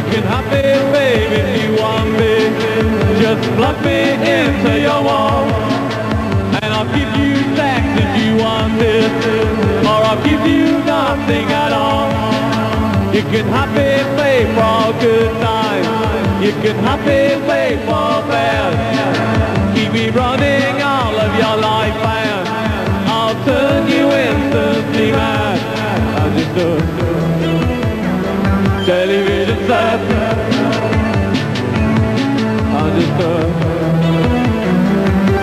You can hop me, baby, if you want me. Just plug me into your wall. And I'll give you sex if you want it. Or I'll give you nothing at all. You can hop me, baby, for good times. You can hop me, baby, for bad. Keep me running all of your life, and I'll turn you instantly mad. I just don't. Quelle vie de sable Un destin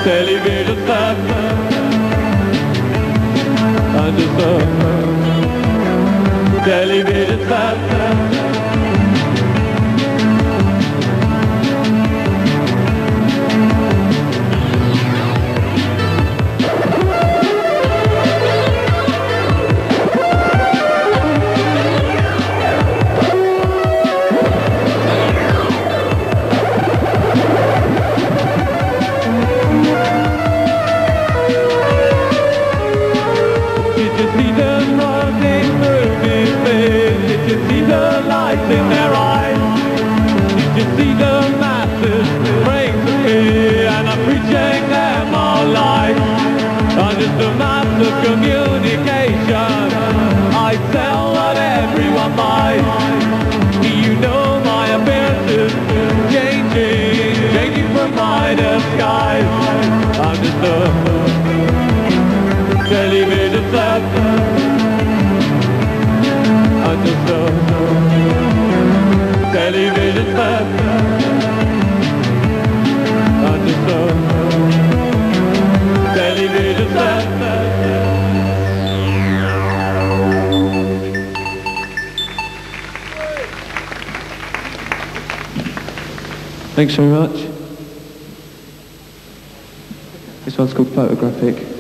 Quelle vie de sable Un destin Quelle Thanks very much. This one's called Photographic.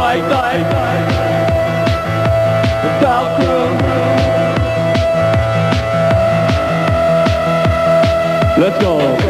bright light The room Let's go.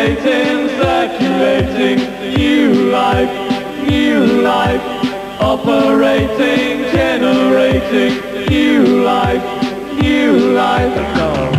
circulating, circulating, new life, new life, operating, generating, new life, new life.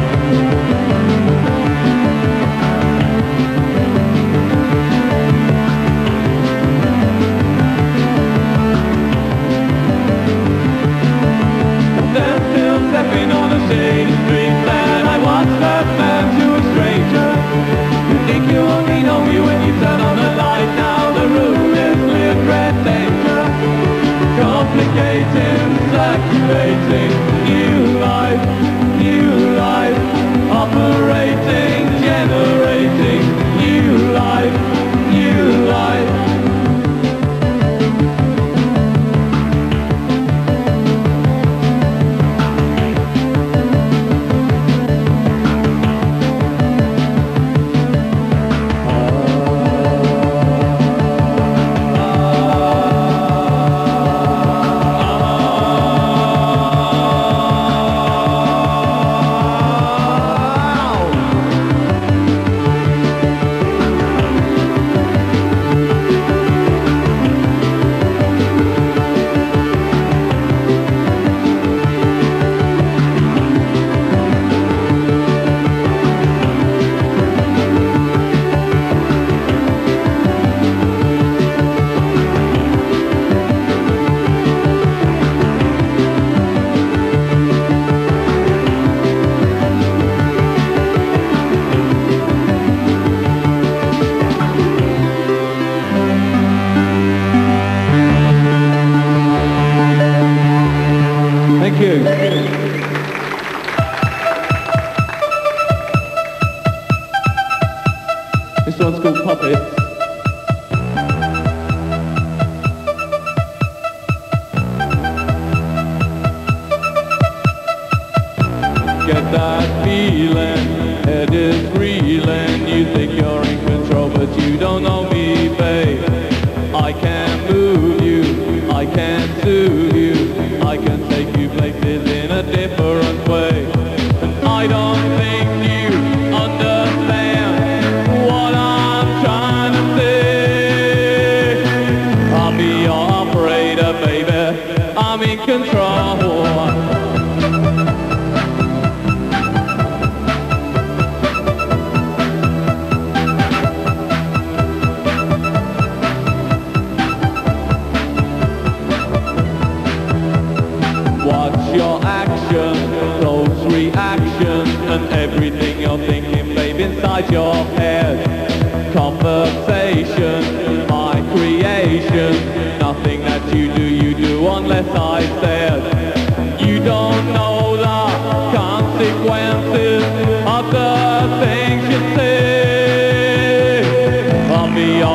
don't know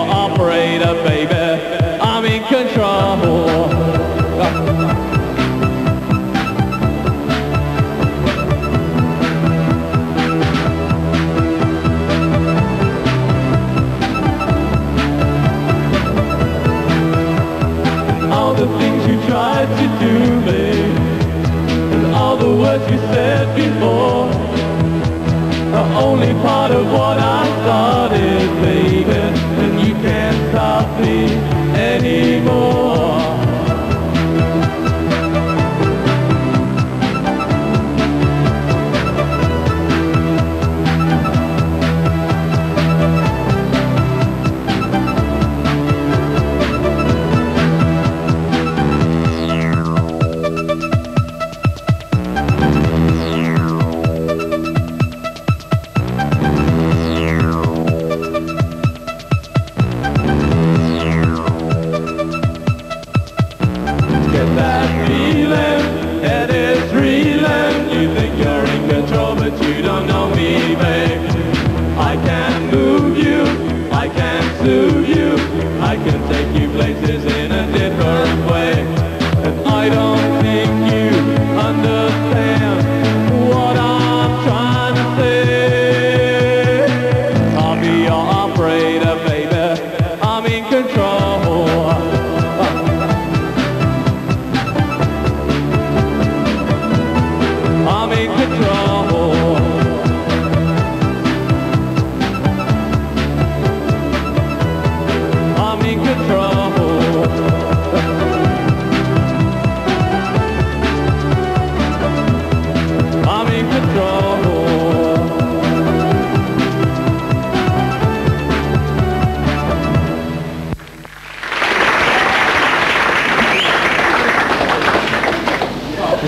operator, baby.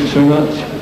Thanks much.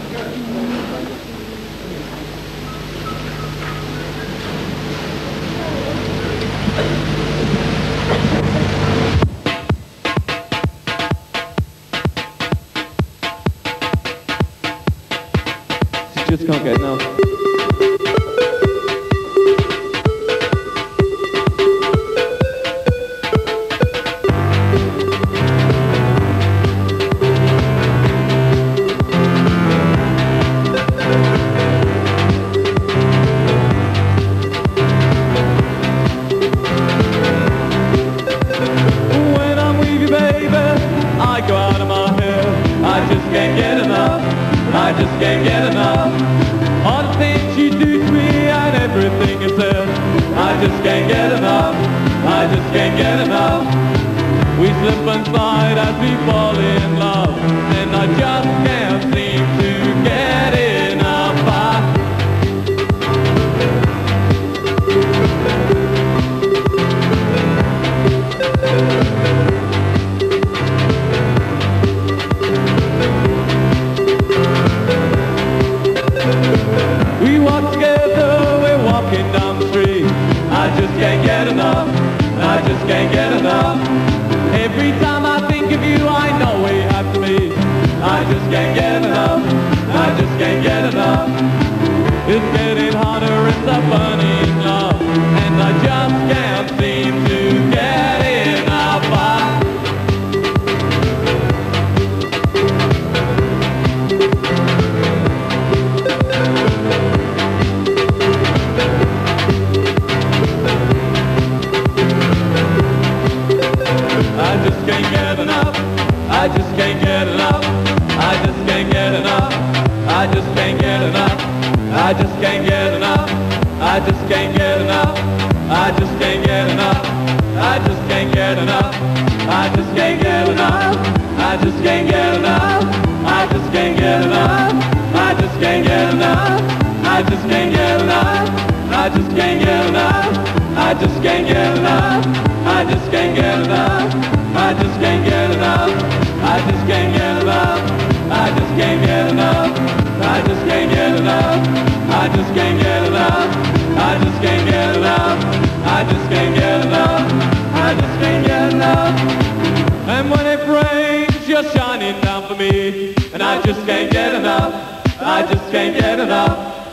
slip and slide as we fall in love. get enough. I just can't get enough. I just can't get enough. I just can't get enough. I just can't get enough. I just can't get enough. I just can't get enough. I just can't get enough. I just can't get enough. I just can't get enough. I just can't get enough. I just can't get enough. I just can't get enough. I just can't get enough. I just can't get enough. I just can't get enough. I just can't get enough. I just can't get enough. I just can't get enough. I just can't get enough. I just can't get enough. I just can't get enough. I just can't get enough. I just can't get enough. And when it rains, you're shining down for me. And I just can't get enough. I just can't get enough.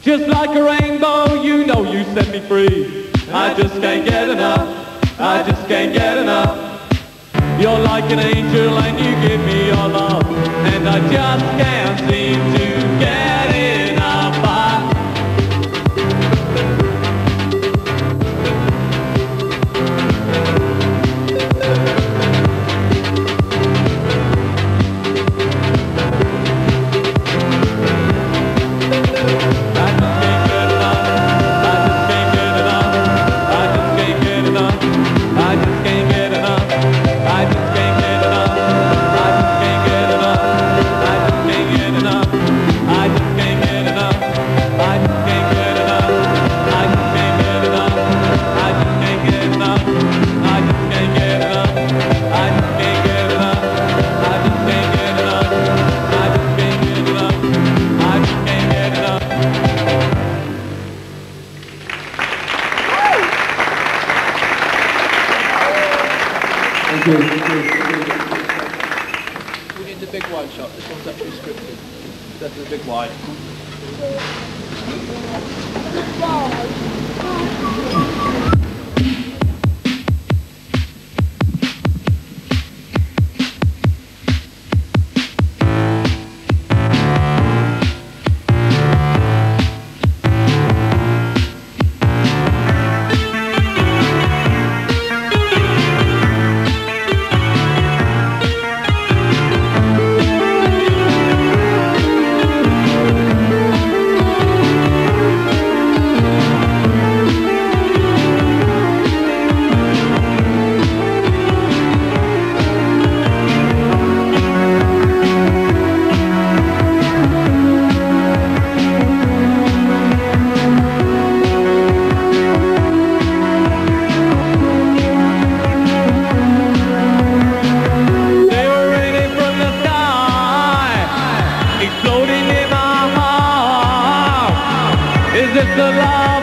Just like a rainbow, you know you set me free. I just can't get enough. I just can't get enough. You're like an angel and you give me your love. And I just can't seem to big wide shot. This one's actually scripted. That's a big wide. Is the love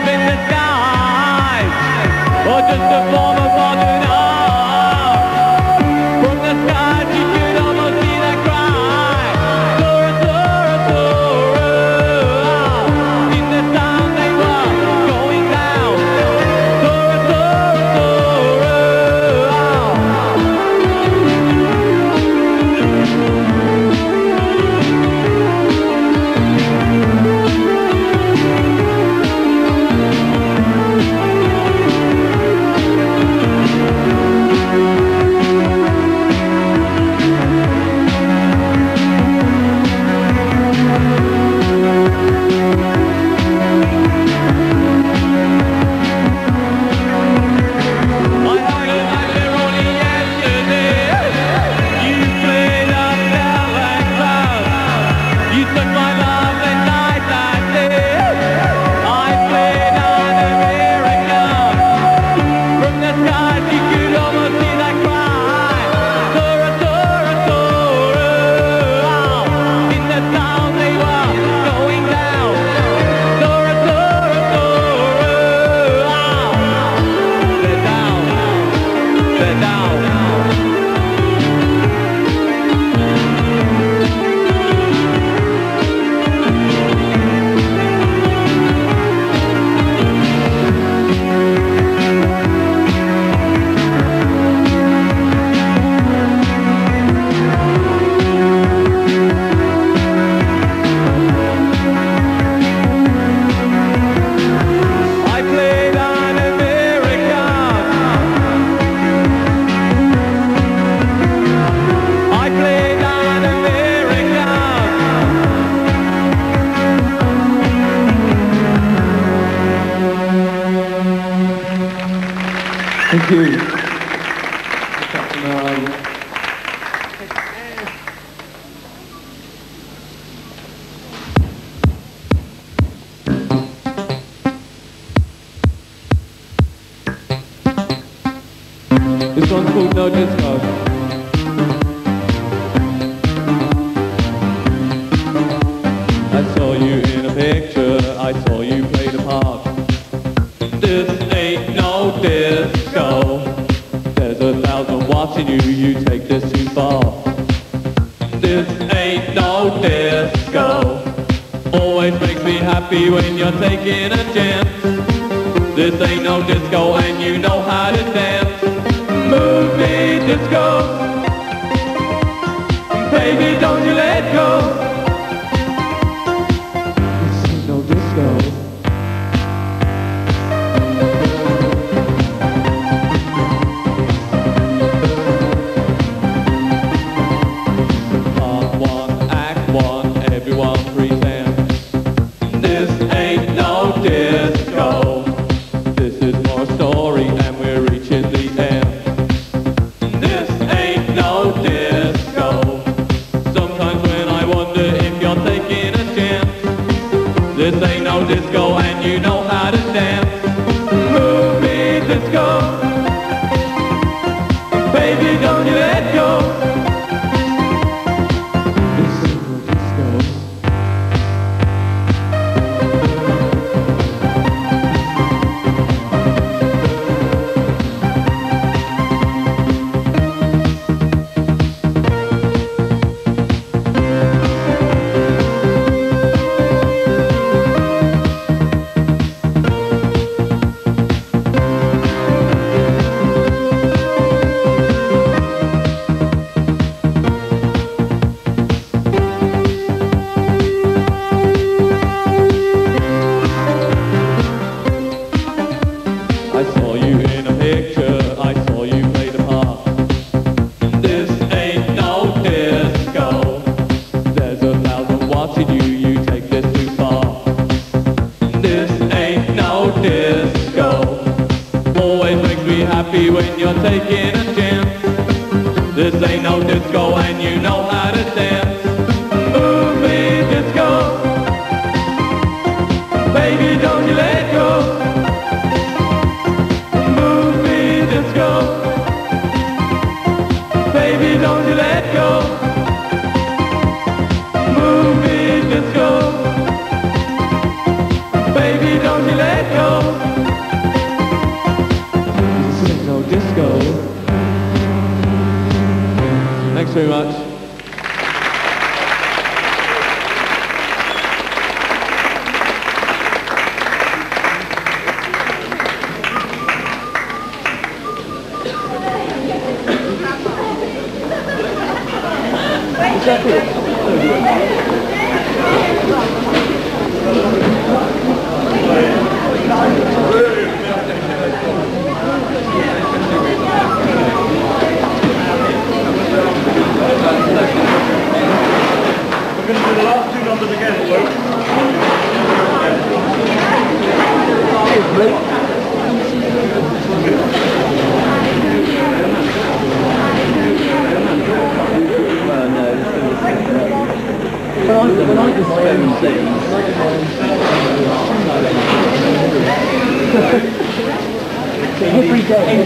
Every day.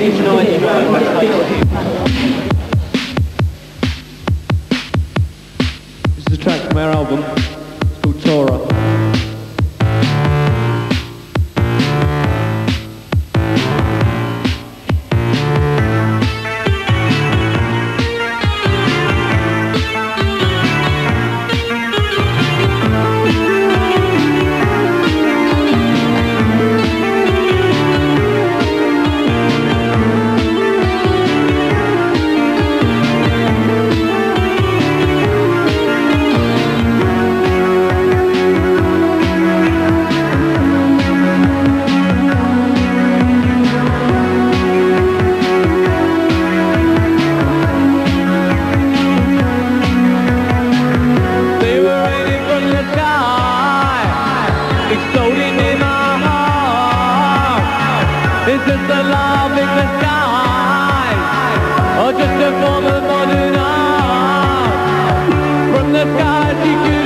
This is a track from our album. It's called Tora. just a love in the sky Or just a form of modern art From the sky she could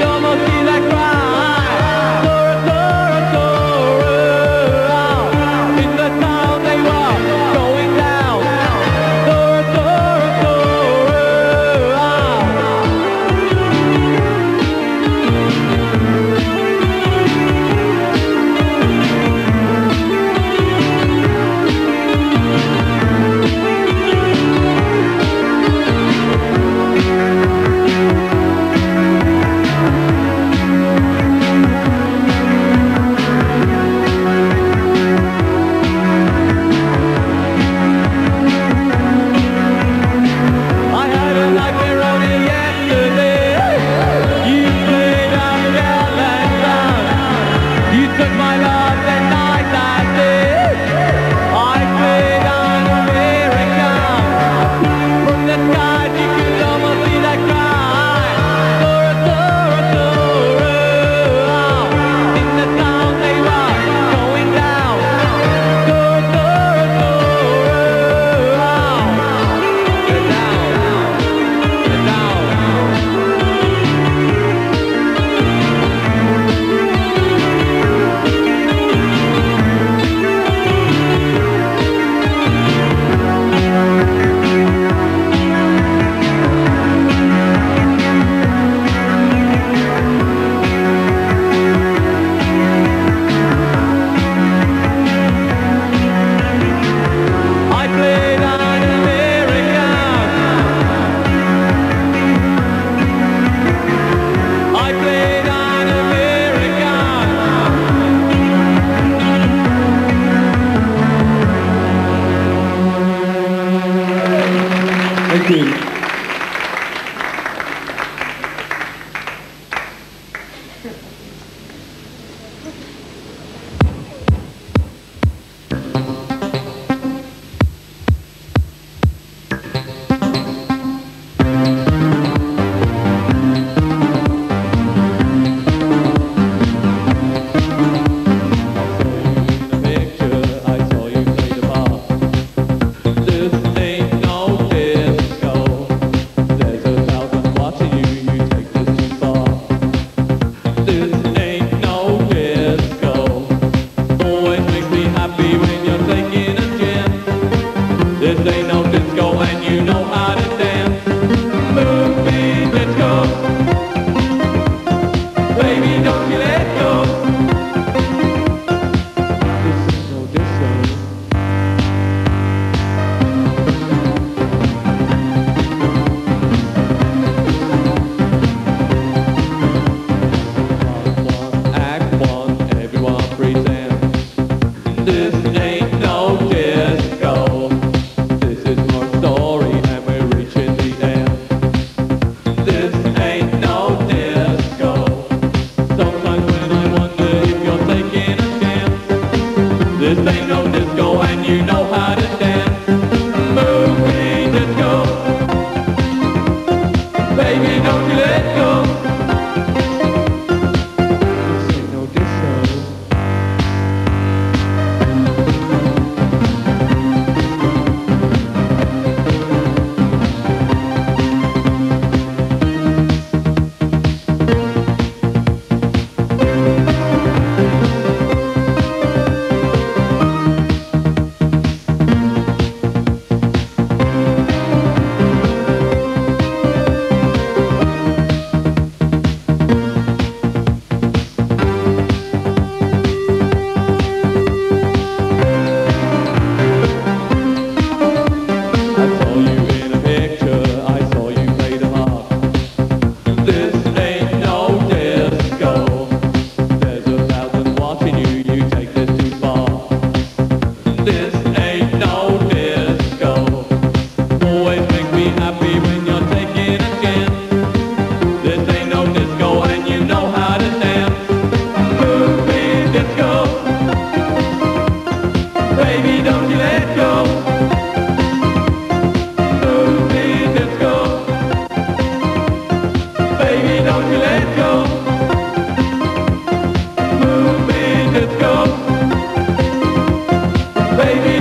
Thank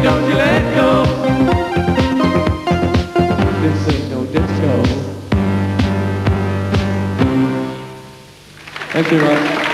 don't you let go. This ain't no disco. Thank you, Rob.